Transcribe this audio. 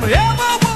don't ever